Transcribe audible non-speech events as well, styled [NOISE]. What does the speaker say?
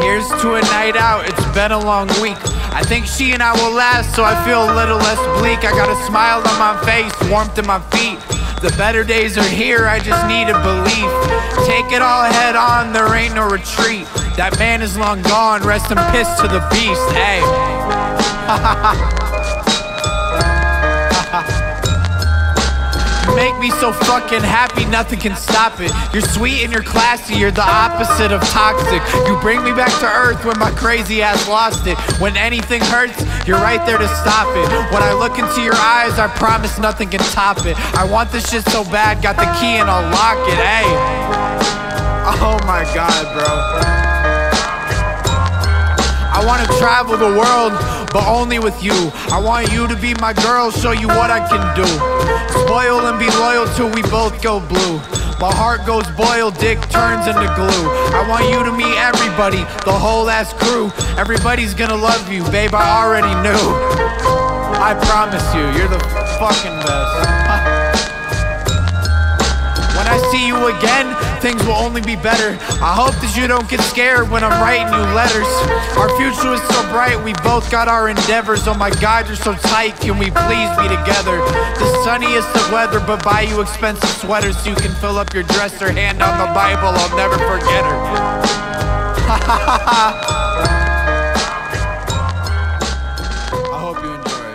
Here's to a night out, it's been a long week. I think she and I will last, so I feel a little less bleak. I got a smile on my face, warmth in my feet. The better days are here, I just need a belief. Take it all head on, there ain't no retreat. That man is long gone, rest in piss to the beast, hey. [LAUGHS] make me so fucking happy, nothing can stop it. You're sweet and you're classy, you're the opposite of toxic. You bring me back to earth when my crazy ass lost it. When anything hurts, you're right there to stop it. When I look into your eyes, I promise nothing can top it. I want this shit so bad, got the key and I'll lock it, hey. Oh my god, bro. I wanna travel the world, but only with you. I want you to be my girl, show you what I can do. Spoil and be loyal till we both go blue. My heart goes boil, dick turns into glue. I want you to meet everybody, the whole ass crew. Everybody's gonna love you, babe, I already knew. I promise you, you're the fucking best see you again, things will only be better. I hope that you don't get scared when I'm writing you letters. Our future is so bright, we both got our endeavors. Oh my god, you're so tight, can we please be together? The sunniest of weather, but buy you expensive sweaters so you can fill up your dresser. Hand on the Bible, I'll never forget her. [LAUGHS] I hope you enjoy.